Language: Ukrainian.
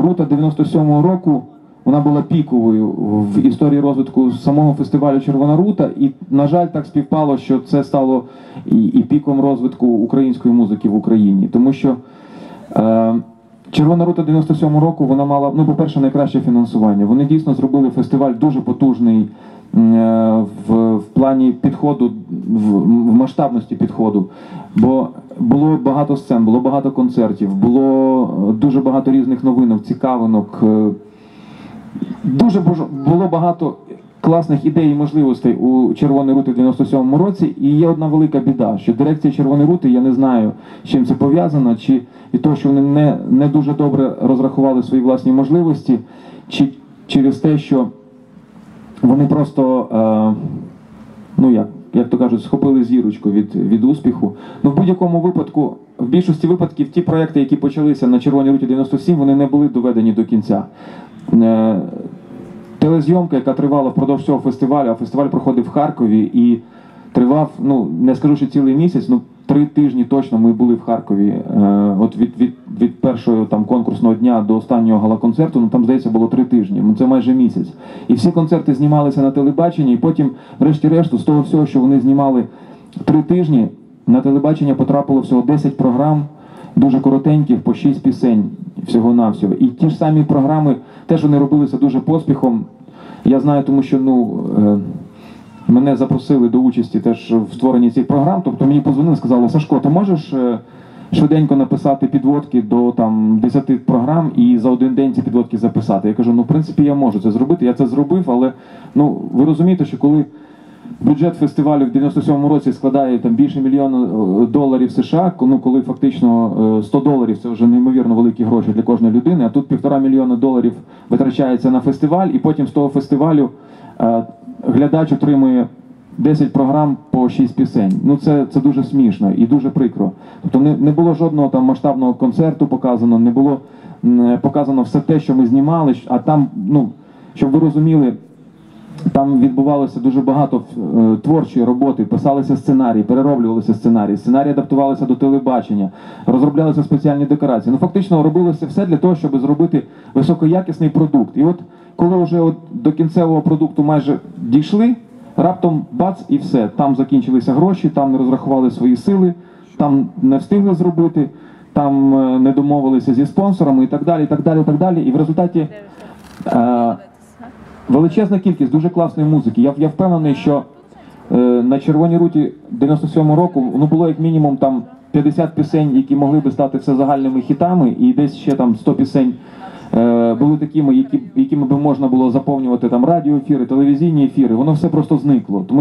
рута 97-го року вона була піковою в історії розвитку самого фестивалю Червона рута, і, на жаль, так співпало, що це стало і, і піком розвитку української музики в Україні. Тому що е, Червона рута 97-го року вона мала, ну, по-перше, найкраще фінансування. Вони дійсно зробили фестиваль дуже потужний е, в, в плані підходу, в, в масштабності підходу. Бо було багато сцен, було багато концертів, було е, дуже багато різних новинок, цікавинок. е, Дуже було багато класних ідей і можливостей у Червоної рути в 97-му році. І є одна велика біда, що дирекція Червоної рути, я не знаю, з чим це пов'язано, чи від того, що вони не, не дуже добре розрахували свої власні можливості, чи через те, що вони просто, е, ну як, як то кажуть, схопили зірочку від, від успіху. Ну в будь-якому випадку, в більшості випадків, ті проекти, які почалися на Червоній руті 97, вони не були доведені до кінця. Телезйомка, яка тривала впродовж цього фестивалю, а фестиваль проходив в Харкові і тривав, ну не скажу, що цілий місяць, ну три тижні точно ми були в Харкові. Е, от від, від, від першого там конкурсного дня до останнього гала-концерту, ну там здається було три тижні. Ну це майже місяць. І всі концерти знімалися на телебаченні, і потім, врешті-решту, з того всього, що вони знімали три тижні, на телебачення потрапило всього 10 програм. Дуже коротеньких, по 6 пісень всього-навсього. І ті ж самі програми, теж вони робилися дуже поспіхом. Я знаю, тому що ну, е, мене запросили до участі теж в створенні цих програм. Тобто мені позвонили, сказали, Сашко, ти можеш е, швиденько написати підводки до там 10 програм і за один день ці підводки записати. Я кажу, ну в принципі я можу це зробити. Я це зробив, але ну ви розумієте, що коли бюджет фестивалю в 97-му році складає там більше мільйона е, доларів США, ну коли фактично е, 100 доларів це вже неймовірно великі гроші для кожної людини. А тут півтора мільйона доларів витрачається на фестиваль, і потім з того фестивалю е, глядач отримує 10 програм по 6 пісень. Ну це, це дуже смішно і дуже прикро. Тобто не, не було жодного там масштабного концерту показано, не було м, показано все те, що ми знімали, а там, ну щоб ви розуміли. Там відбувалося дуже багато е, творчої роботи, писалися сценарії, перероблювалися сценарії, сценарії адаптувалися до телебачення, розроблялися спеціальні декорації. Ну фактично робилося все для того, щоб зробити високоякісний продукт. І от коли вже от до кінцевого продукту майже дійшли, раптом бац і все. Там закінчилися гроші, там не розрахували свої сили, там не встигли зробити, там е, не домовилися зі спонсорами і так далі. І так далі, і так далі. І в результаті. Е, Величезна кількість дуже класної музики. Я, я впевнений, що е, на Червоній руті 97 року ну було як мінімум там 50 пісень, які могли би стати всезагальними хітами, і десь ще там 100 пісень е, були такими, які, якими би можна було заповнювати там радіоефіри, телевізійні ефіри. Воно все просто зникло. Тому